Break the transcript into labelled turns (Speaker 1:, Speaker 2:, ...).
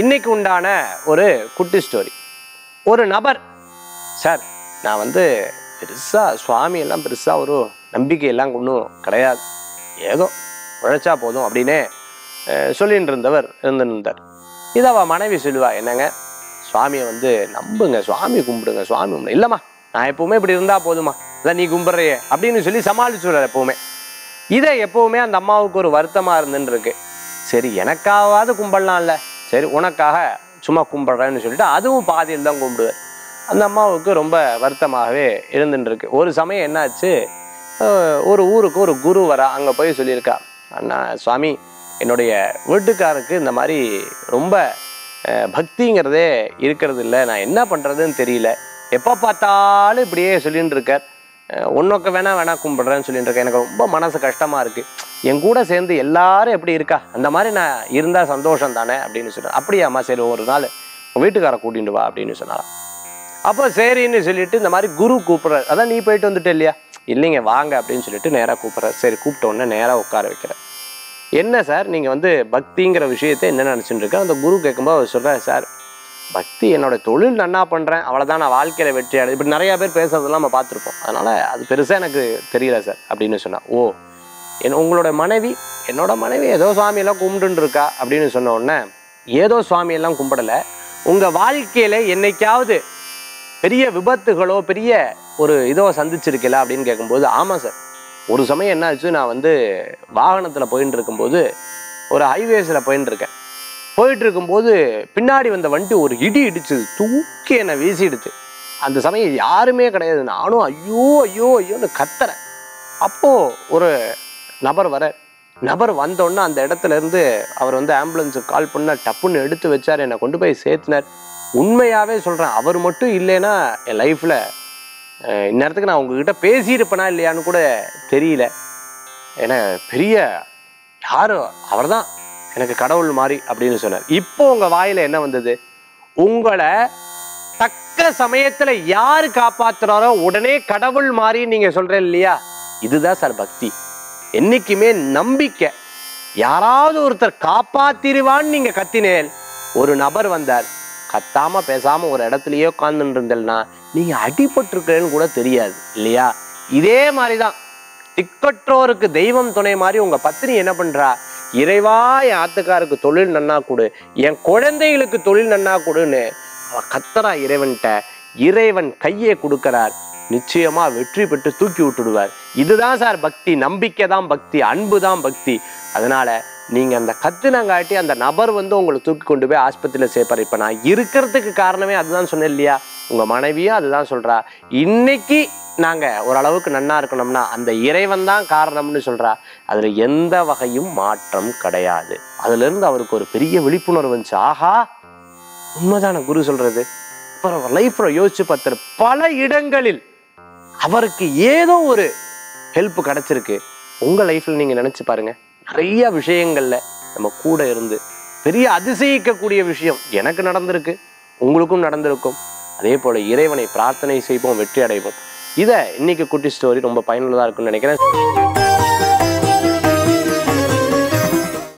Speaker 1: இன்னைக்கு உண்டான ஒரு குட்டி ஸ்டோரி ஒரு நபர். சார் நான் வந்து பெருசாக சுவாமி எல்லாம் பெருசாக ஒரு நம்பிக்கையெல்லாம் ஒன்றும் கிடையாது. ஏதோ உழைச்சா போதும் அப்படின்னு சொல்லிட்டு இருந்தவர் இருந்திருந்தார். இதை அவள் மனைவி சொல்லுவா என்னங்க? சுவாமியை வந்து நம்புங்க சுவாமி கும்பிடுங்க சுவாமி கும்பிடு இல்லைம்மா நான் எப்பவுமே இப்படி இருந்தால் போதுமா இல்லை நீ கும்பிட்றையே அப்படின்னு சொல்லி சமாளிச்சுடுறார் எப்பவுமே. இதை எப்பவுமே அந்த அம்மாவுக்கு ஒரு வருத்தமாக இருந்துன்னு இருக்கு சரி எனக்காவது கும்பிடலாம்ல. சரி உனக்காக சும்மா கும்பிட்றேன்னு சொல்லிட்டு அதுவும் பாதியில் தான் கும்பிடுவேன். அந்த அம்மாவுக்கு ரொம்ப வருத்தமாகவே இருந்துட்டுருக்கு. ஒரு சமயம் என்னாச்சு? ஒரு ஊருக்கு ஒரு குரு வரா அங்கே போய் சொல்லியிருக்கா. அண்ணா சுவாமி என்னுடைய வீட்டுக்காருக்கு இந்த மாதிரி ரொம்ப பக்திங்கிறதே இருக்கிறது இல்லை நான் என்ன பண்ணுறதுன்னு தெரியல. எப்போ பார்த்தாலும் இப்படியே சொல்லிட்டு இருக்கார் உன்னொக்க வேணா வேணா கும்பிட்றேன்னு சொல்லிட்டு இருக்கேன் எனக்கு ரொம்ப மனசு கஷ்டமாக இருக்குது என் கூட சேர்ந்து எல்லாரும் எப்படி இருக்கா? அந்த மாதிரி நான் இருந்தால் சந்தோஷம் தானே அப்படின்னு சொன்னார் அப்படியாம்மா சரி ஒரு நாள் உன் வீட்டுக்கார கூட்டிட்டு வா அப்படின்னு சொன்னாராம். அப்போ சரின்னு சொல்லிட்டு இந்த மாதிரி குரு கூப்பிட்ற அதான் நீ போயிட்டு வந்துட்ட இல்லையா? இல்லைங்க வாங்க அப்படின்னு சொல்லிட்டு நேராக கூப்பிட்றாரு. சரி கூப்பிட்ட உடனே நேராக உட்கார வைக்கிறேன் என்ன சார் நீங்கள் வந்து பக்திங்கிற விஷயத்தை என்ன நினச்சிட்டு இருக்க? அந்த குரு கேட்கும்போது அவர் சொல்கிறார் சார் பக்தி என்னோட தொழில் நன்னா பண்ணுறேன் அவ்வளோதான் நான் வாழ்க்கையில் வெற்றி இப்படி நிறையா பேர் பேசுறதெல்லாம் நம்ம பார்த்துருப்போம். அதனால் அது பெருசாக எனக்கு தெரியல சார் அப்படின்னு சொன்னால் ஓ என் உங்களோட மனைவி என்னோட மனைவி ஏதோ சுவாமியெல்லாம் கும்பிட்டுன்னு இருக்கா அப்படின்னு சொன்ன உடனே ஏதோ சுவாமியெல்லாம் கும்பிடலை. உங்கள் வாழ்க்கையில் என்னைக்காவது பெரிய விபத்துகளோ பெரிய ஒரு இதோ சந்திச்சிருக்கல அப்படின்னு கேட்கும்போது ஆமாம் சார். ஒரு சமயம் என்ன ஆச்சு நான் வந்து வாகனத்தில் போயின்னு இருக்கும்போது ஒரு ஹைவேஸில் போயின்னு இருக்கேன் போயிட்டு இருக்கும்போது பின்னாடி வந்த வண்டி ஒரு இடி இடிச்சுது. தூக்கி என்னை வீசிடுச்சு. அந்த சமயம் யாருமே கிடையாது. நானும் ஐயோ ஐயோ ஐயோன்னு கத்துறேன். அப்போது ஒரு நபர் வர நபர் வந்தோடனே அந்த இடத்துல இருந்து அவர் வந்து ஆம்புலன்ஸுக்கு கால் பண்ண டப்புன்னு எடுத்து வச்சார் என்னை கொண்டு போய் சேர்த்துனார். உண்மையாகவே சொல்கிறேன் அவர் மட்டும் இல்லைன்னா என் லைஃப்பில் இந்நேரத்துக்கு நான் உங்ககிட்ட பேசியிருப்பேனா இல்லையான்னு கூட தெரியல. ஏன்னா பெரிய யாரு அவர்தான். எனக்கு கடவுள் மாதிரி அப்படின்னு சொன்னார். இப்போ உங்கள் வாயில் என்ன வந்தது? உங்களை தக்க சமயத்தில் யார் காப்பாற்றுறாரோ உடனே கடவுள் மாதிரி நீங்கள் சொல்கிறேன் இல்லையா? இதுதான் சார் பக்தி. என்னைக்குமே நம்பிக்கை. யாராவது ஒருத்தர் காப்பாத்திருவான்னு நீங்க கத்தினேன் ஒரு நபர் வந்தார் கத்தாம பேசாம ஒரு இடத்துலயே உட்கார்ந்துட்டு இருந்தேன்னா நீங்க அடிபட்டிருக்கிறேன்னு கூட தெரியாது இல்லையா? இதே மாதிரிதான். திக்கற்றோருக்கு தெய்வம் துணை மாதிரி உங்க பத்னி என்ன பண்றா? இறைவா என் ஆத்துக்காருக்கு தொழில் நன்னா கொடு என் குழந்தைகளுக்கு தொழில் நன்னா கொடுன்னு அவன் கத்தரா இறைவன்கிட்ட. இறைவன் கையை கொடுக்கிறார். நிச்சயமா வெற்றி பெற்று தூக்கி விட்டுடுவார். இதுதான் சார் பக்தி நம்பிக்கை தான் பக்தி அன்பு தான் பக்தி. அதனால நீங்க அந்த கத்துனங்காட்டி அந்த நபர் வந்து உங்களை தூக்கி கொண்டு போய் ஆஸ்பத்திரியில் சேர்ப்பார். இப்போ நான் இருக்கிறதுக்கு காரணமே அதுதான் சொன்னேன் இல்லையா? உங்க மனைவியும் அதுதான் சொல்றா. இன்னைக்கு நாங்க ஓரளவுக்கு நன்னா இருக்கணும்னா அந்த இறைவன் தான் காரணம்னு சொல்றா. அதுல எந்த வகையும் மாற்றம் கிடையாது. அதுல இருந்து அவருக்கு ஒரு பெரிய விழிப்புணர்வு வந்துச்சு. ஆஹா உண்மைதான குரு சொல்றது? அப்புறம் லைஃப்பில் யோசிச்சு பார்த்துரு. பல இடங்களில் அவருக்கு ஏதோ ஒரு ஹெல்ப் கிடைச்சிருக்கு. உங்க லைஃப்பில் நீங்க நினைச்சு பாருங்க. நிறைய விஷயங்கள்ல நம்ம கூட இருந்து பெரிய அதிசயிக்கக்கூடிய விஷயம் எனக்கு நடந்திருக்கு உங்களுக்கும் நடந்திருக்கும். அதே போல இறைவனை பிரார்த்தனை செய்வோம் வெற்றி அடைவோம். இதை இன்னைக்கு குட்டி ஸ்டோரி ரொம்ப பயனுள்ளதா இருக்கும்னு நினைக்கிறேன்.